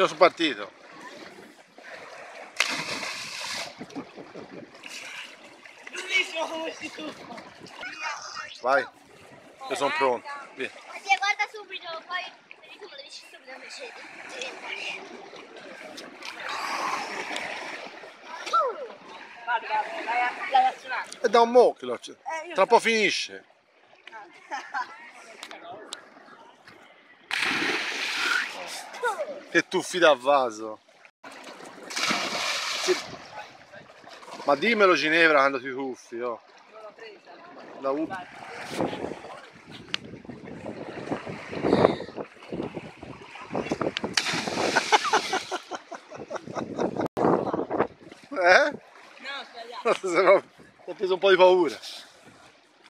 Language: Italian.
Io sono partito. Bellissimo come si tuffa. Vai. Io sono pronto. Via. Sì, guarda subito, poi vedi come lo dici subito invece di Guarda, guarda, l'hai l'hai azionato. È da un mo' che lo c'è. Eh, Tra un po' finisce. Che tuffi da vaso. Sì. Ma dimmelo Ginevra quando ti tuffi, oh. Non l'ho presa. La U- Eh? No, sbagliato. Ho preso un po' di paura.